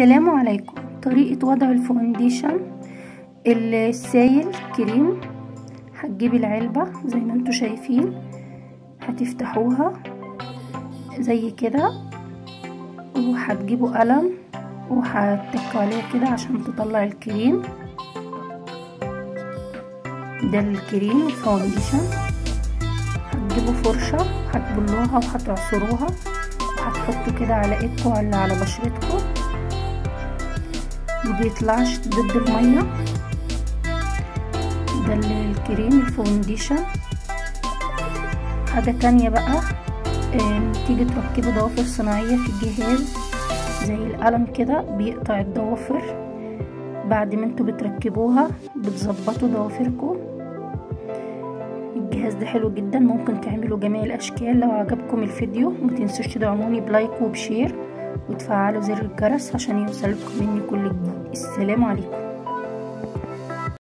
السلام عليكم. طريقة وضع ال foundation السايل كريم. هتجيبي العلبة زي ما أنتوا شايفين. هتفتحوها زي كده. وهتجيبوا قلم وهتتكوا عليها كده عشان تطلع الكريم. ده الكريم ال foundation. هتجيبوا فرشة هتبلوها وهتعصروها. وهتحطوا كده على إيدكم ولا على بشرتكم. مبيطلعش ضد المية ده الكريم الفونديشن. حاجة تانية بقى تيجي تركبوا ضوافر صناعية في الجهاز زي القلم كده بيقطع الضوافر. بعد ما أنتوا بتركبوها بتظبطوا ضوافركم. الجهاز ده حلو جدا ممكن تعملوا جميع الأشكال. لو عجبكم الفيديو متنسوش تدعموني بلايك وبشير. وتفعلوا زر الجرس عشان يوصلكم مني كل جديد. السلام عليكم.